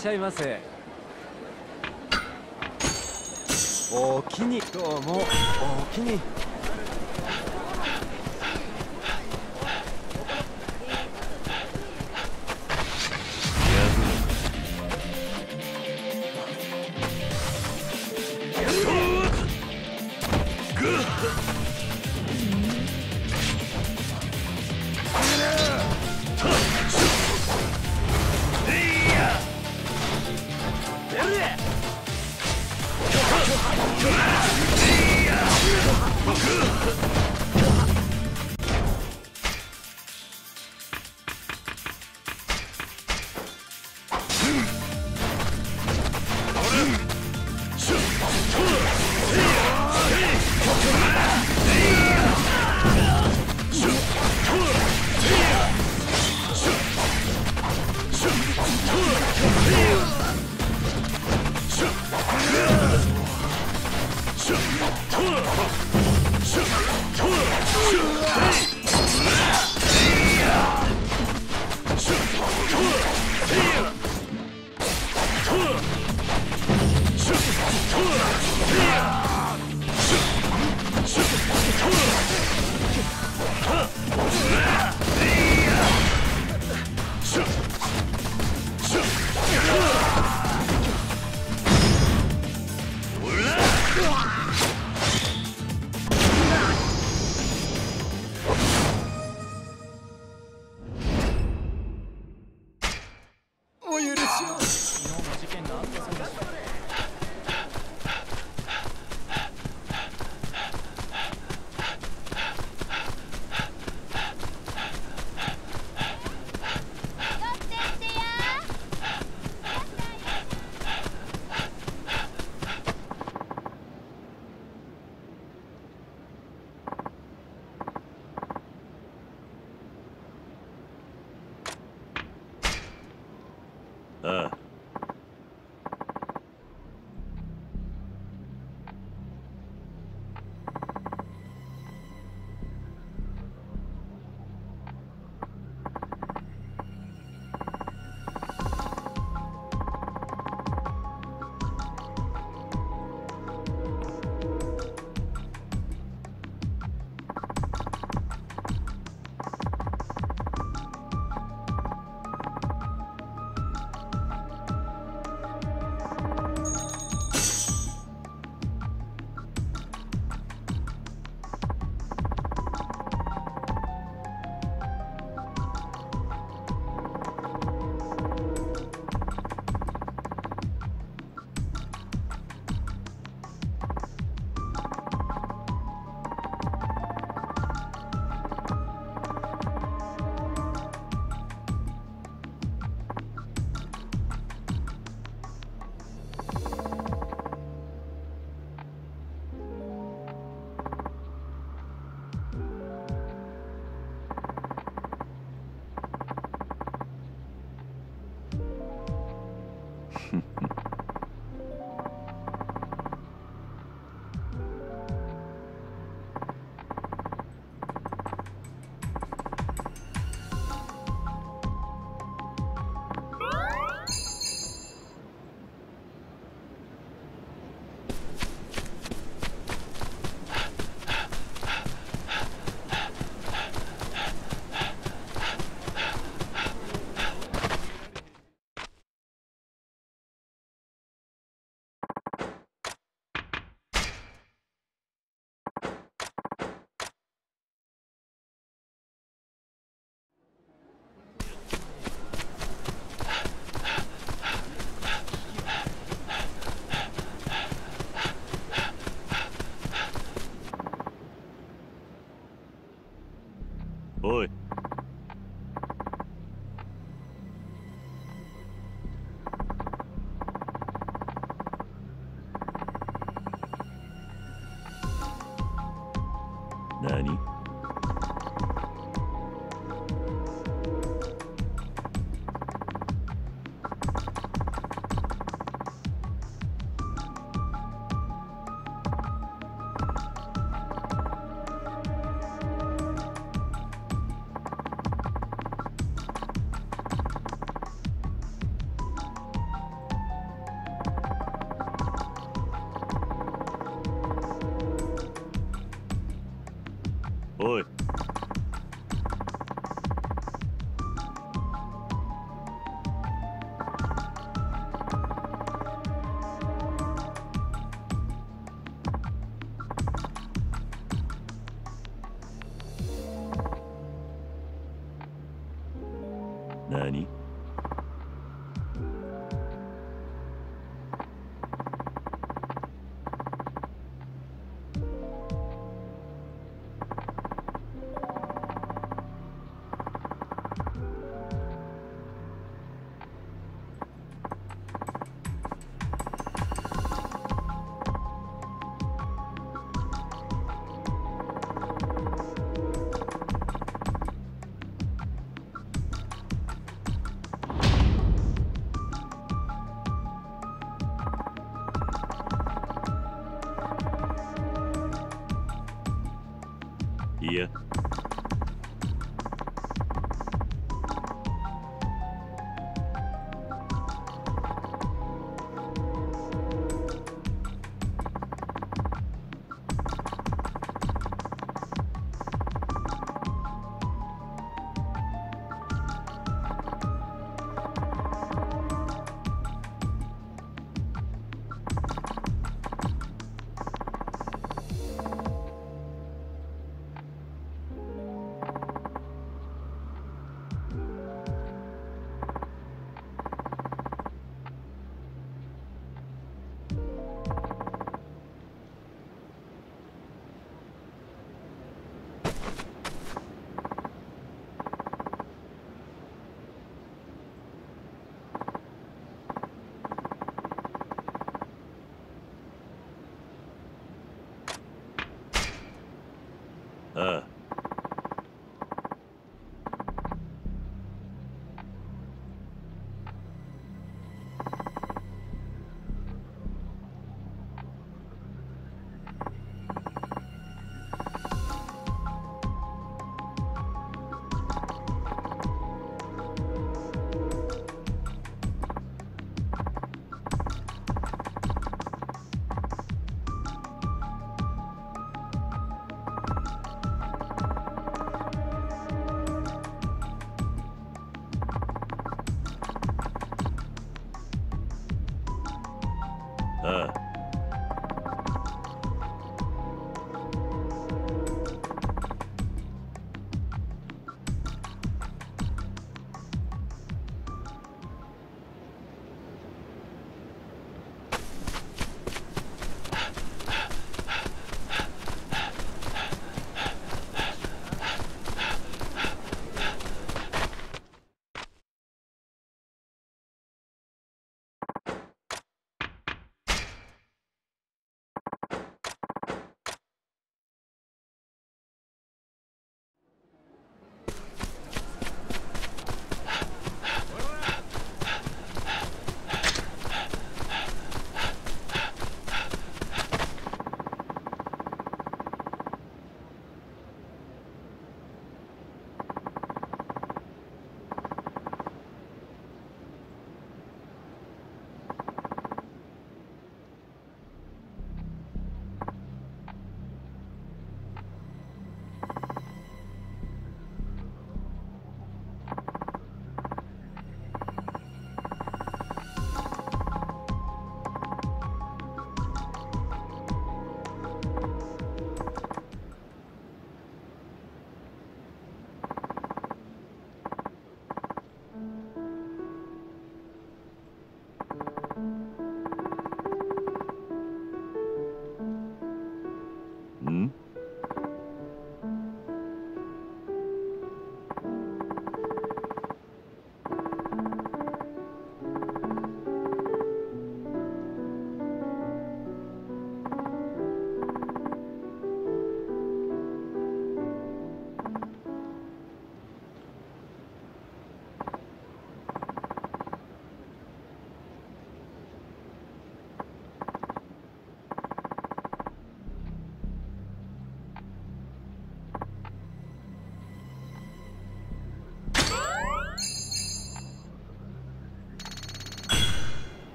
しゃいませ。おおきにどうも。おおきに。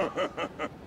Ha ha ha ha!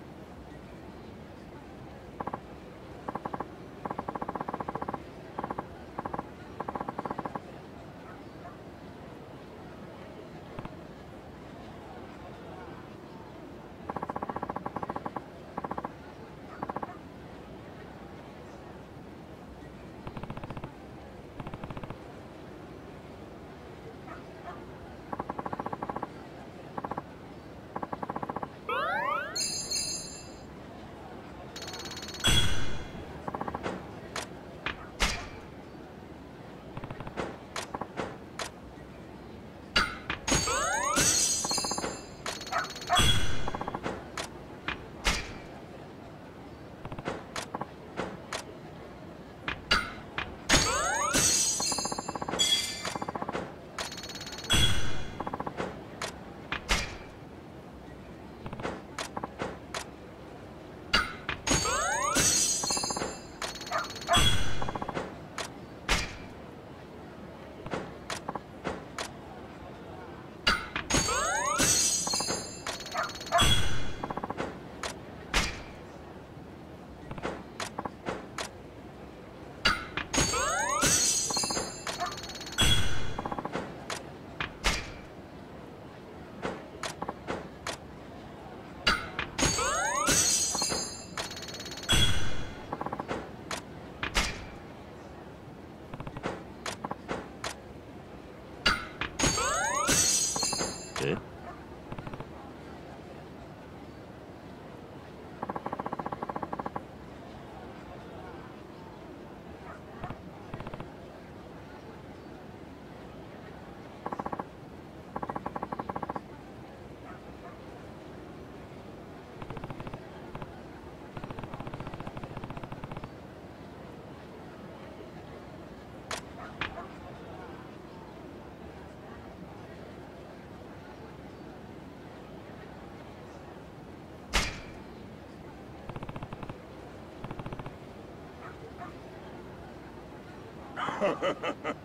Ha ha ha ha!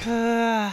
uh,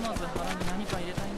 まず腹に何か入れたいん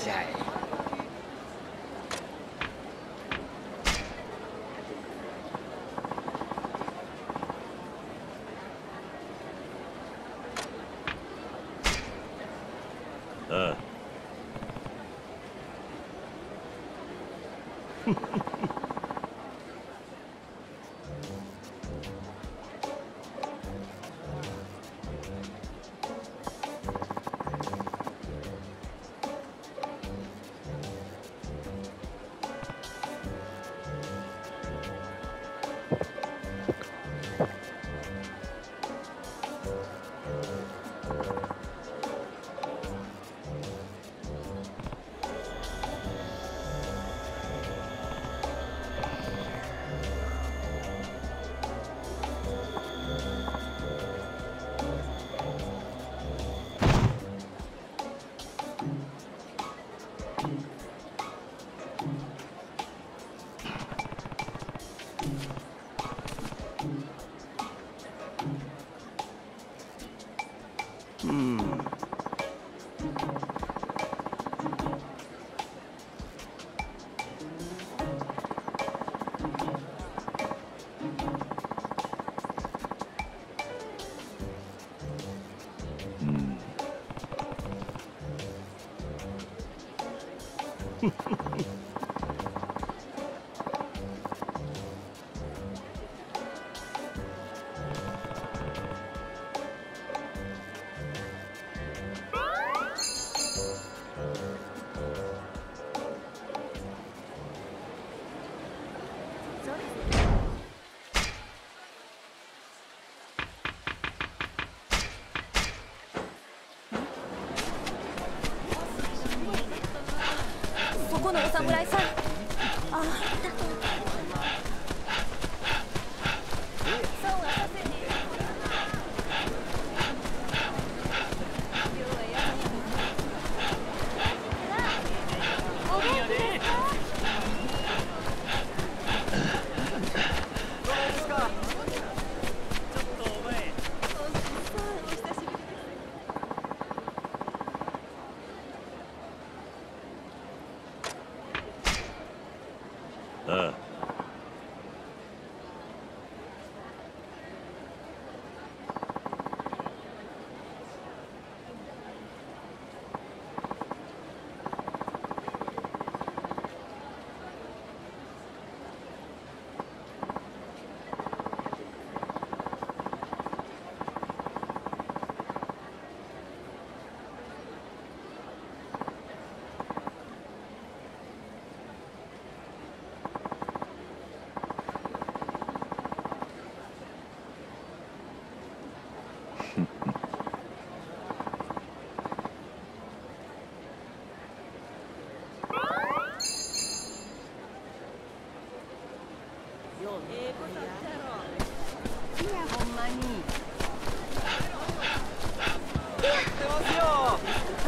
塞！嗯。哼。Ha ha ha ha!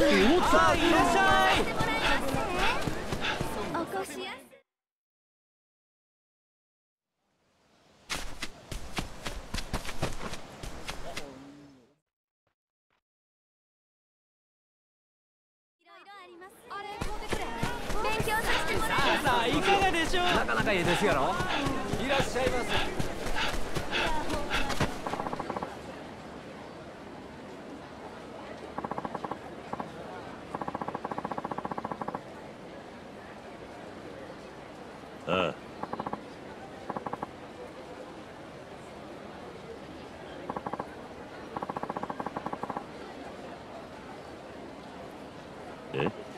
思ってた it.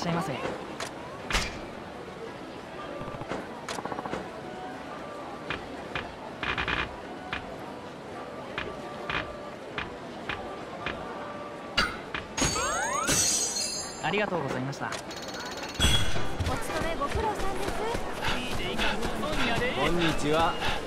しゃいませありがとうございました。お勤めご苦労さんです。こんにちは。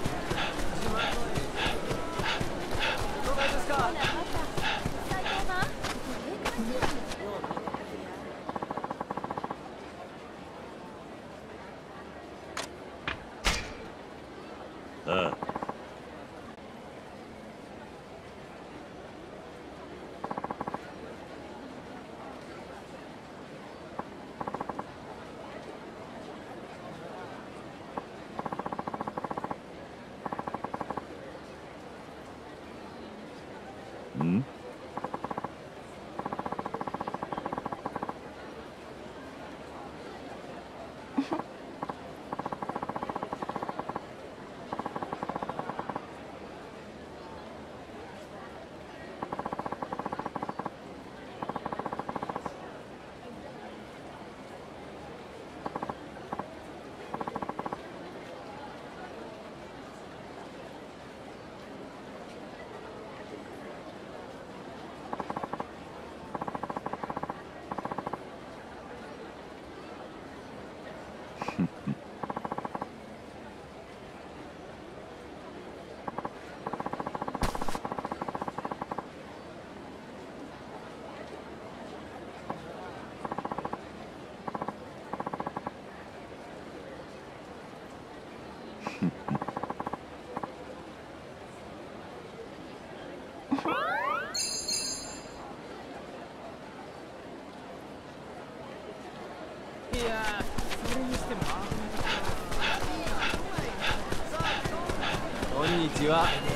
は。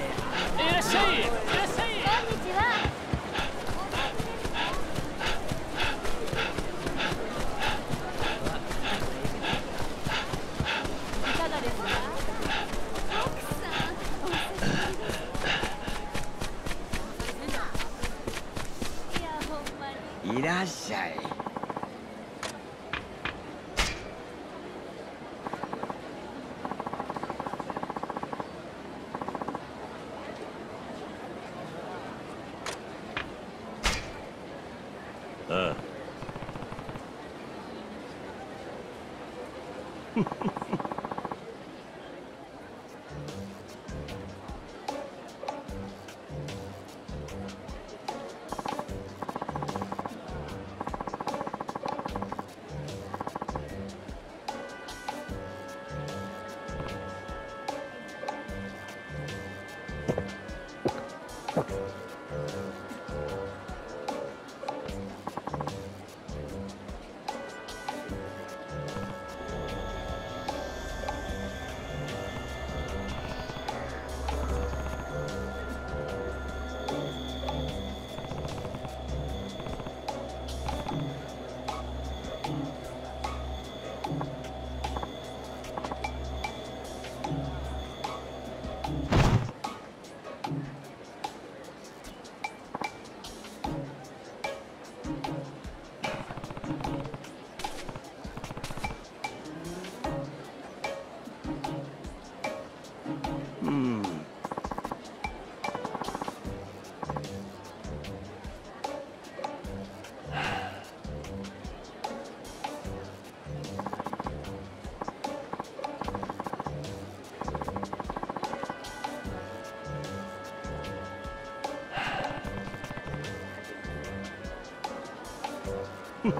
い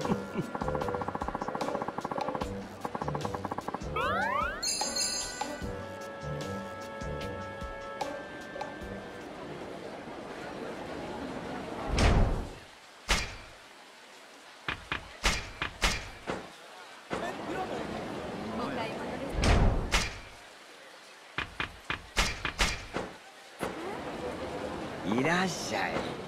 らっしゃい。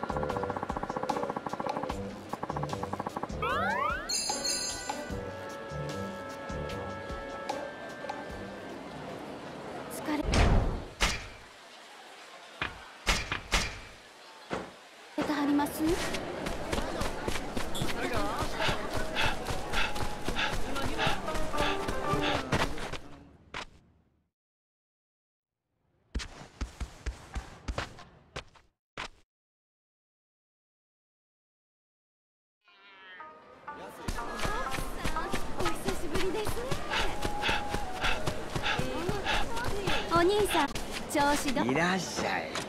いらっしゃい。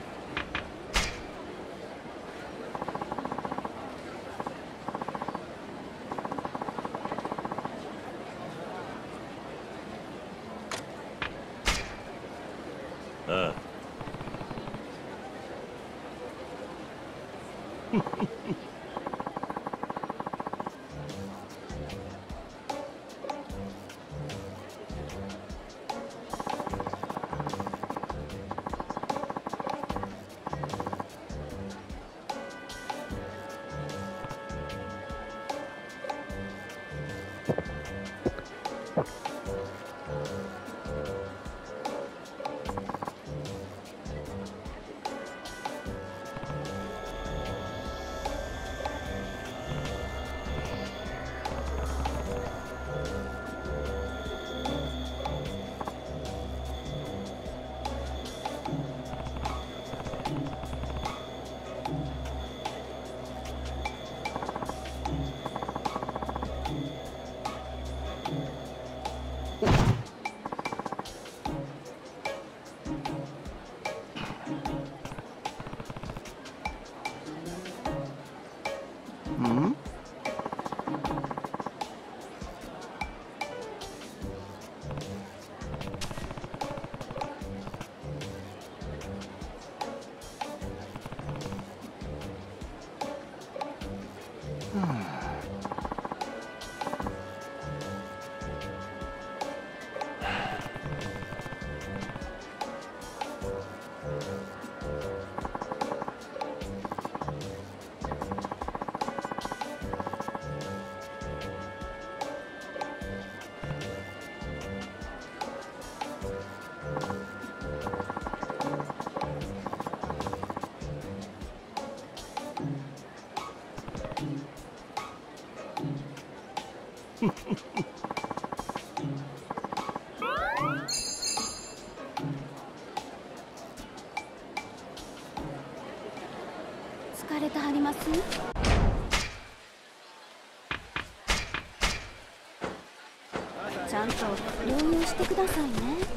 と導入してくださいね。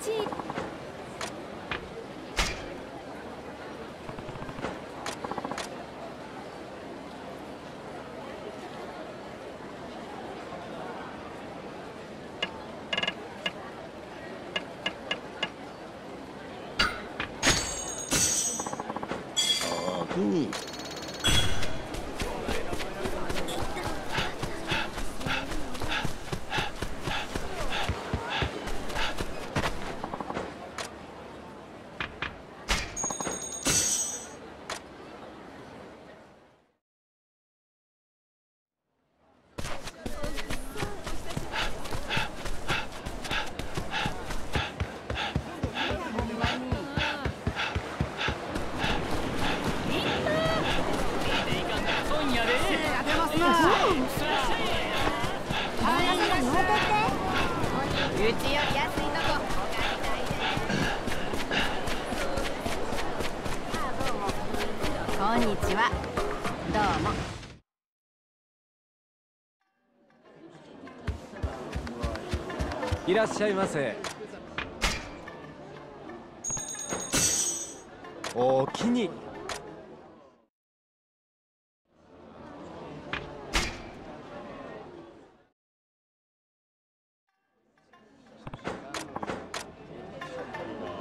風いらっしゃいませ。おおきに。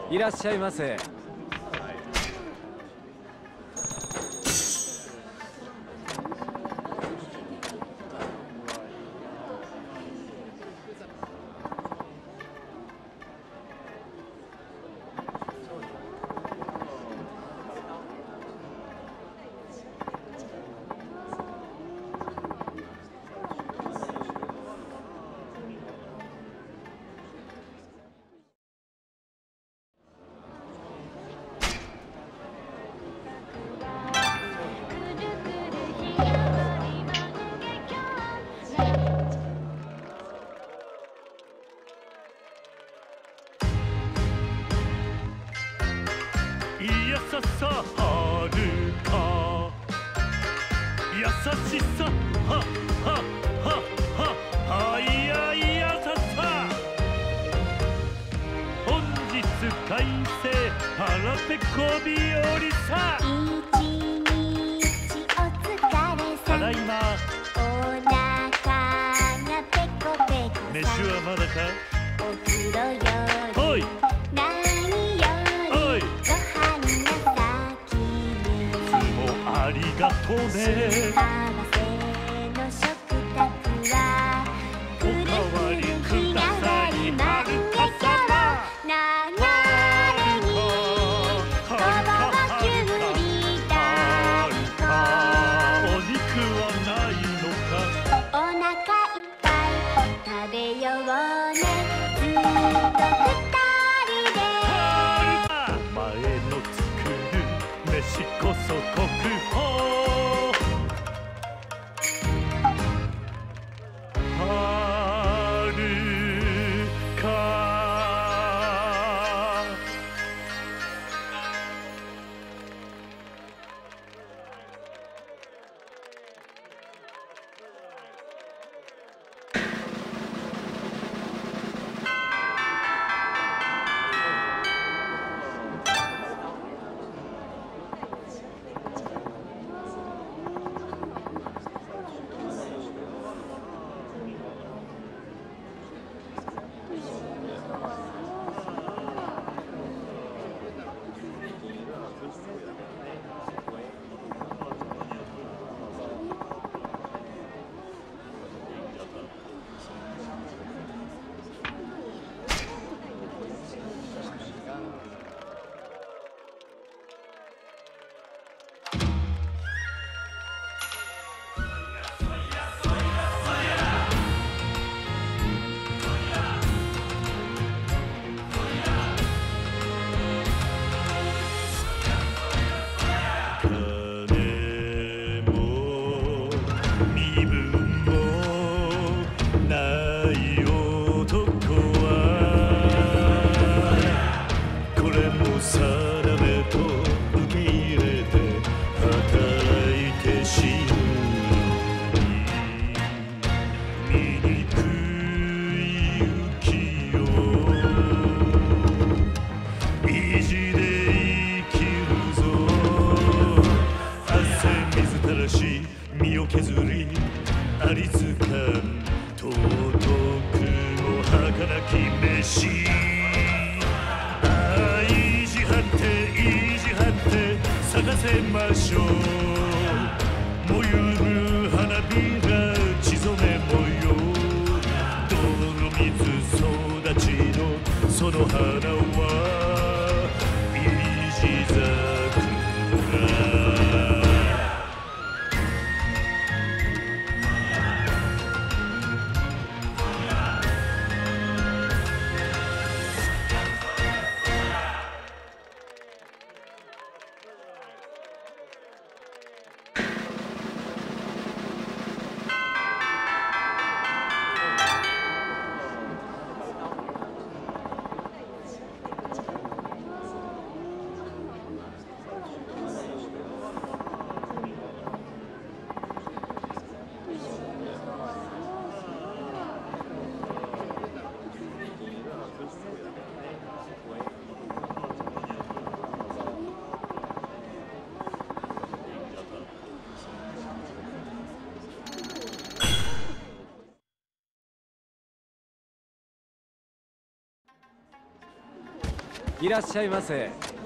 いらっしゃいませ。ささはるか？優しさ？はははは。はいやいやささ。本日快晴腹ペコ日和さ。一日お疲れたださいまお腹がペコペコ飯さはまだか？お風呂よりおいがとね。いらっしゃいませ。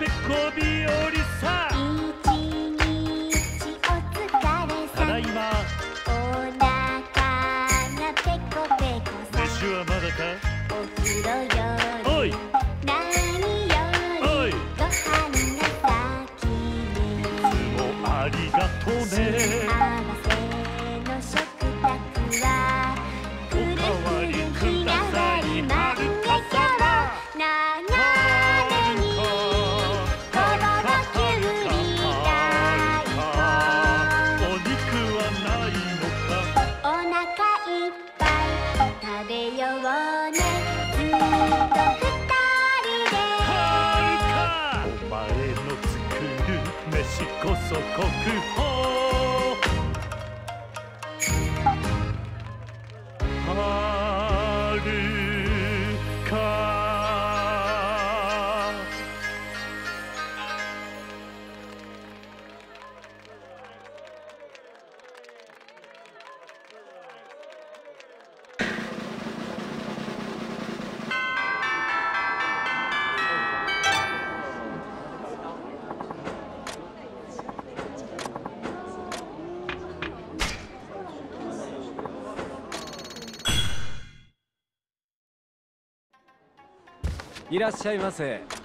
べこびよりらっしゃいませ。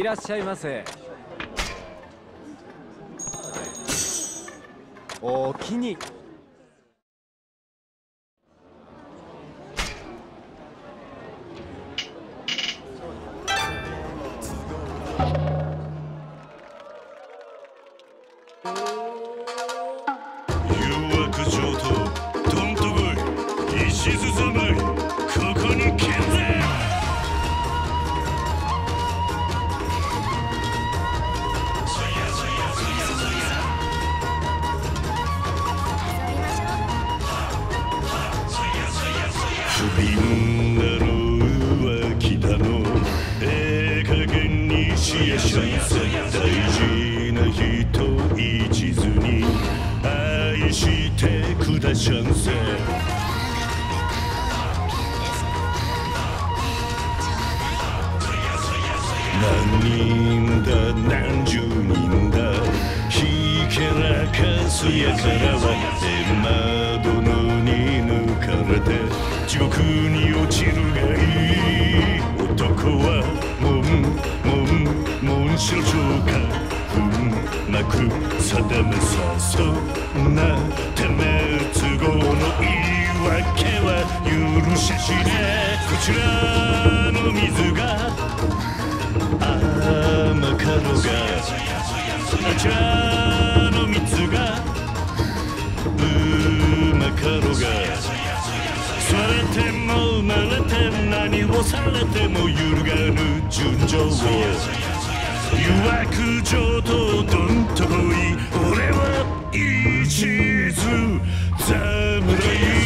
いらっしゃいませおおきに城城下うなく定めさそんなてめえ都合のいい訳は許し知れこちらの水が甘かろうがあちらの蜜がうまかろうがされても生まれて何をされても揺るがぬ純情を。惑上とどんとい。俺は一途侍。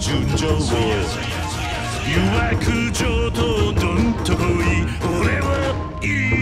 純情を。誘惑上等どんとこい。俺はいい。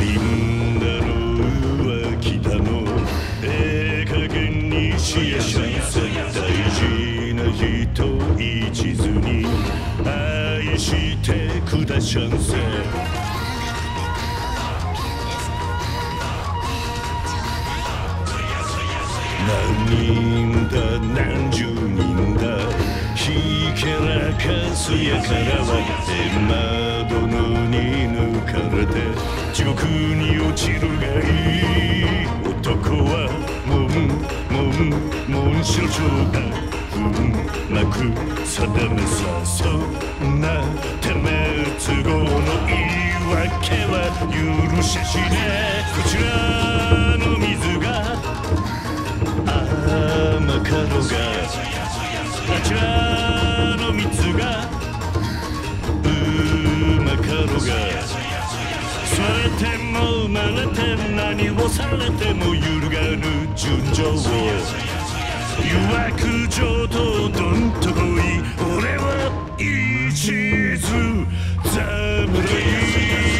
不憫だの浮気だの。ええ加減にしやしゃい。せ大事な人一途に愛してくだしゃんせ。何人だ？何十人だ？ひけらかすやからは天窓のに抜かれて地獄に落ちるがいい男はもんもんもんしろちょうだふんなく定めさそんなてめえ都合の言い訳は許ししねこちらの水が甘かろうがあちらの蜜がうまかろうがれても生まれて何をされても揺るがぬ純情を。誘惑上とどんとこい。俺は一途侍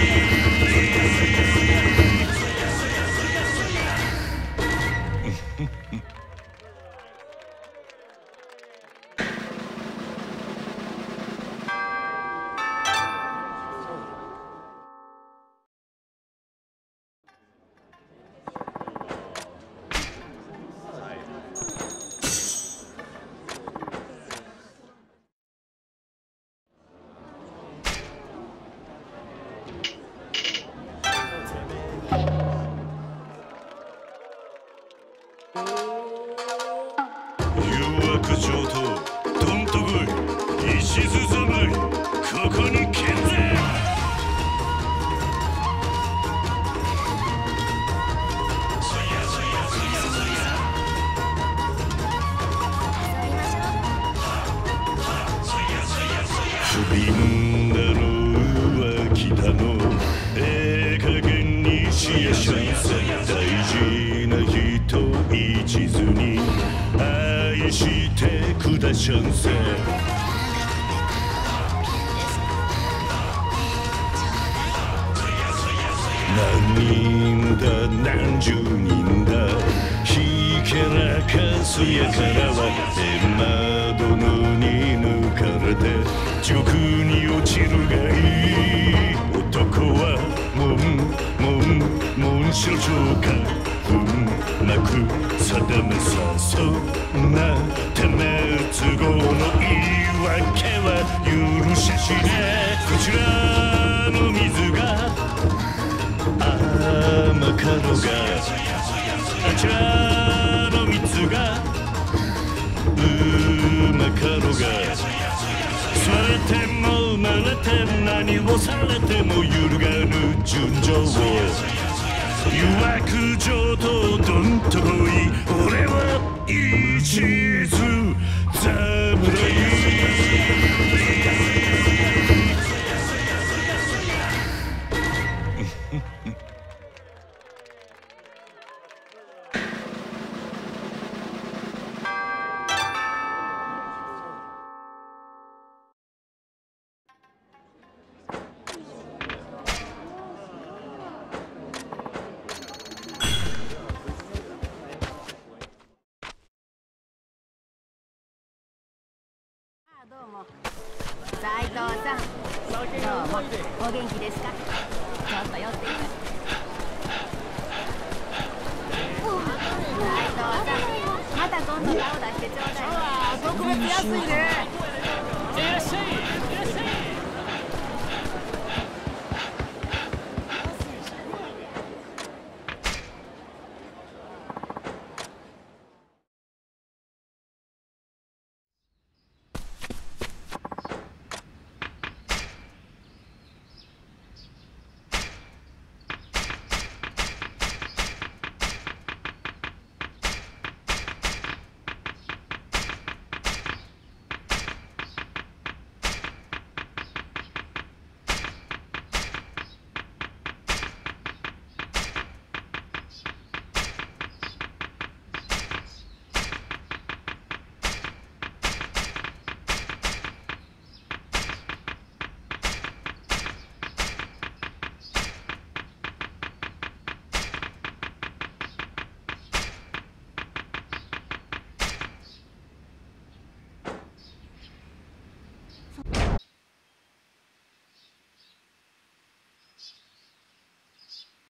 すやからは天窓に抜かれて地獄に落ちるがいい男はもんもんもんしろちょうかふんなく定めさそんなてめえ都合の言い訳は許しゃしねこちらの水が甘かろうがあちらの蜜がうまかろうがされても生まれて何をされても揺るがぬ純情を。誘惑上とどんとこい俺は一途